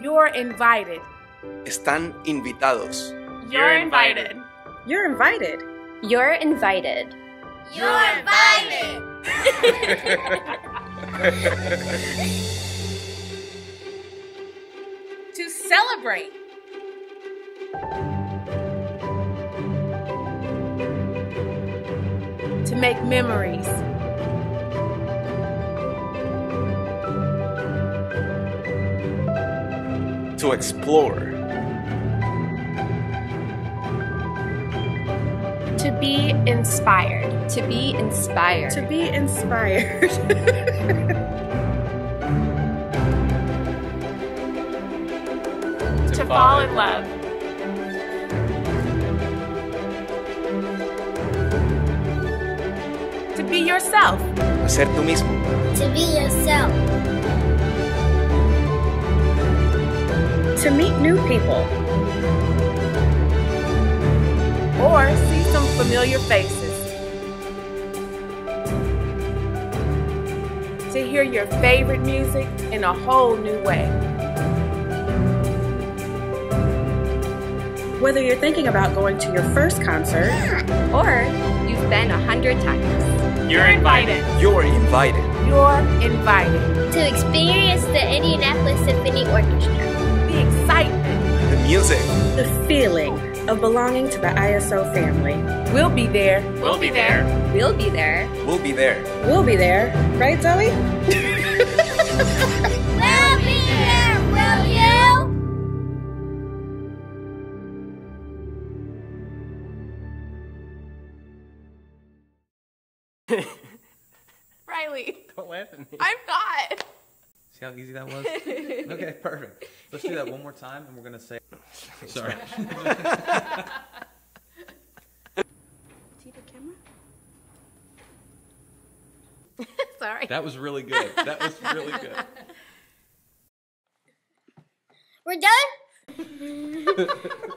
You're invited. Están invitados. You're invited. You're invited. You're invited. You're invited. to celebrate. To make memories. To explore. To be inspired. To be inspired. To be inspired. to fall in love. To be yourself. A ser tú mismo. To be yourself. To meet new people. Or see some familiar faces. To hear your favorite music in a whole new way. Whether you're thinking about going to your first concert or you've been a hundred times. You're invited. You're invited. You're invited. To experience the Indianapolis Symphony Orchestra. The music. the feeling of belonging to the ISO family. We'll be there. We'll be there. We'll be there. We'll be there. We'll be there, right, Zoe? We'll be there, will you? Riley, Don't laugh at me. I'm not. See how easy that was? okay, perfect. Let's do that one more time, and we're gonna say. Sorry. See the camera? Sorry. That was really good. That was really good. We're done?